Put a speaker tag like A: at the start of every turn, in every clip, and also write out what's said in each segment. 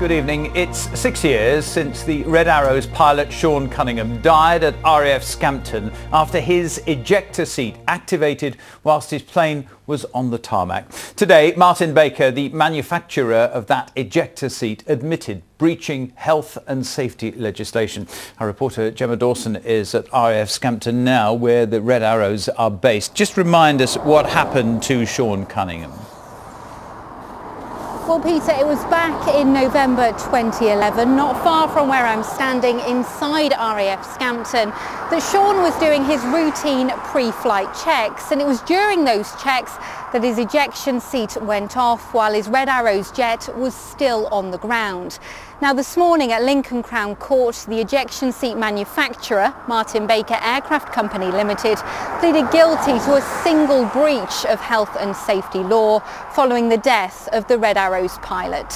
A: Good evening. It's six years since the Red Arrows pilot Sean Cunningham died at RAF Scampton after his ejector seat activated whilst his plane was on the tarmac. Today, Martin Baker, the manufacturer of that ejector seat, admitted breaching health and safety legislation. Our reporter Gemma Dawson is at RAF Scampton now, where the Red Arrows are based. Just remind us what happened to Sean Cunningham.
B: Well, Peter, it was back in November 2011, not far from where I'm standing inside RAF Scampton, that Sean was doing his routine pre-flight checks. And it was during those checks that his ejection seat went off while his Red Arrows jet was still on the ground. Now this morning at Lincoln Crown Court, the ejection seat manufacturer, Martin Baker Aircraft Company Limited, pleaded guilty to a single breach of health and safety law following the death of the Red Arrows pilot.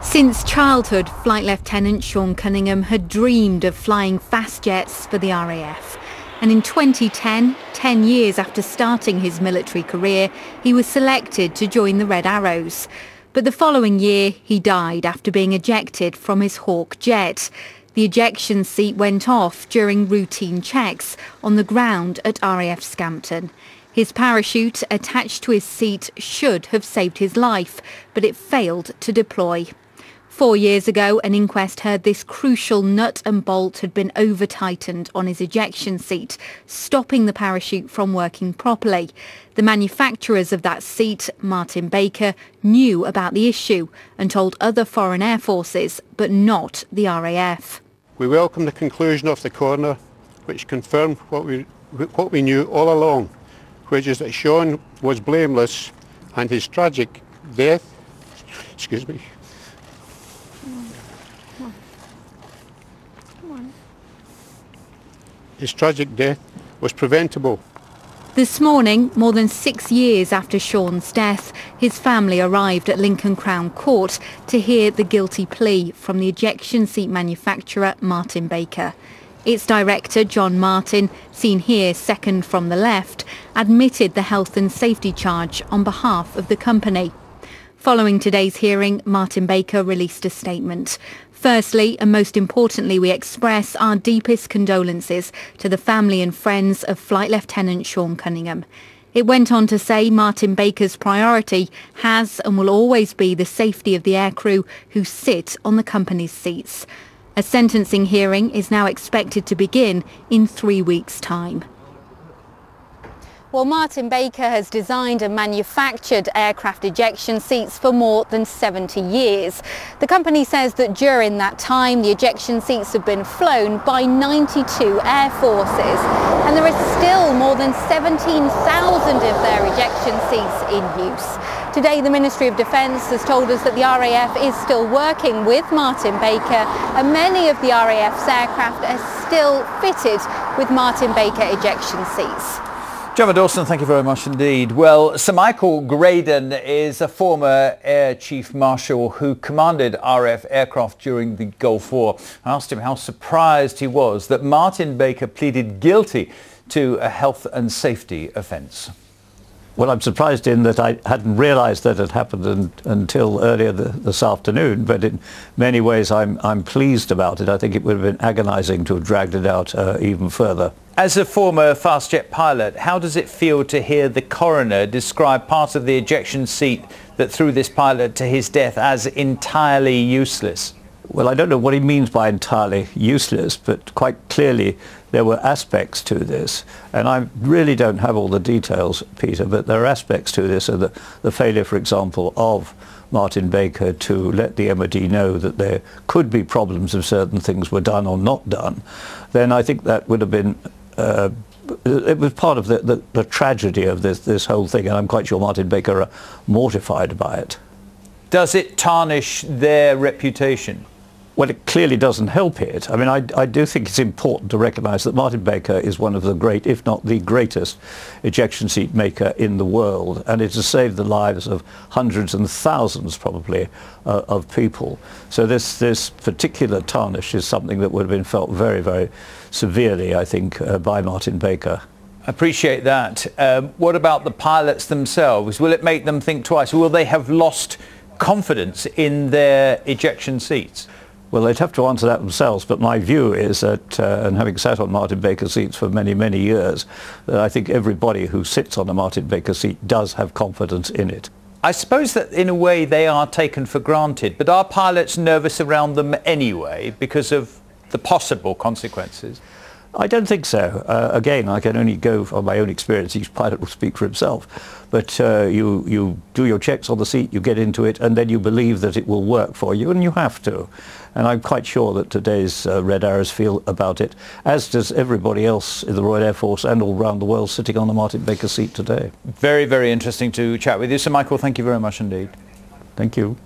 B: Since childhood, Flight Lieutenant Sean Cunningham had dreamed of flying fast jets for the RAF. And in 2010, 10 years after starting his military career, he was selected to join the Red Arrows. But the following year, he died after being ejected from his Hawk jet. The ejection seat went off during routine checks on the ground at RAF Scampton. His parachute attached to his seat should have saved his life, but it failed to deploy. Four years ago, an inquest heard this crucial nut and bolt had been over-tightened on his ejection seat, stopping the parachute from working properly. The manufacturers of that seat, Martin Baker, knew about the issue and told other foreign air forces, but not the RAF.
C: We welcome the conclusion of the coroner, which confirmed what we, what we knew all along, which is that Sean was blameless and his tragic death, excuse me, his tragic death was preventable.
B: This morning, more than six years after Sean's death, his family arrived at Lincoln Crown Court to hear the guilty plea from the ejection seat manufacturer Martin Baker. Its director, John Martin, seen here second from the left, admitted the health and safety charge on behalf of the company. Following today's hearing, Martin Baker released a statement. Firstly, and most importantly, we express our deepest condolences to the family and friends of Flight Lieutenant Sean Cunningham. It went on to say Martin Baker's priority has and will always be the safety of the aircrew who sit on the company's seats. A sentencing hearing is now expected to begin in three weeks' time. Well, Martin Baker has designed and manufactured aircraft ejection seats for more than 70 years. The company says that during that time, the ejection seats have been flown by 92 air forces. And there are still more than 17,000 of their ejection seats in use. Today, the Ministry of Defence has told us that the RAF is still working with Martin Baker and many of the RAF's aircraft are still fitted with Martin Baker ejection seats.
A: Gemma Dawson, thank you very much indeed. Well, Sir Michael Graydon is a former Air Chief Marshal who commanded RAF aircraft during the Gulf War. I asked him how surprised he was that Martin Baker pleaded guilty to a health and safety offence.
D: Well, I'm surprised in that I hadn't realised that it happened in, until earlier the, this afternoon, but in many ways I'm, I'm pleased about it. I think it would have been agonising to have dragged it out uh, even further.
A: As a former fast-jet pilot, how does it feel to hear the coroner describe part of the ejection seat that threw this pilot to his death as entirely useless?
D: Well, I don't know what he means by entirely useless, but quite clearly there were aspects to this. And I really don't have all the details, Peter, but there are aspects to this. So the, the failure, for example, of Martin Baker to let the MOD know that there could be problems if certain things were done or not done, then I think that would have been uh, it was part of the, the, the, tragedy of this, this whole thing, and I'm quite sure Martin Baker are mortified by it.
A: Does it tarnish their reputation?
D: Well, it clearly doesn't help it. I mean, I, I do think it's important to recognise that Martin Baker is one of the great, if not the greatest, ejection seat maker in the world, and it has saved the lives of hundreds and thousands, probably, uh, of people. So this, this particular tarnish is something that would have been felt very, very severely, I think, uh, by Martin Baker.
A: I appreciate that. Um, what about the pilots themselves? Will it make them think twice? Will they have lost confidence in their ejection seats?
D: Well, they'd have to answer that themselves, but my view is that, uh, and having sat on Martin Baker seats for many, many years, that I think everybody who sits on a Martin Baker seat does have confidence in it.
A: I suppose that in a way they are taken for granted, but are pilots nervous around them anyway because of the possible consequences?
D: I don't think so. Uh, again, I can only go on my own experience. Each pilot will speak for himself. But uh, you, you do your checks on the seat, you get into it, and then you believe that it will work for you, and you have to. And I'm quite sure that today's uh, Red Arrows feel about it, as does everybody else in the Royal Air Force and all around the world sitting on the Martin Baker seat today.
A: Very, very interesting to chat with you. Sir Michael, thank you very much indeed.
D: Thank you.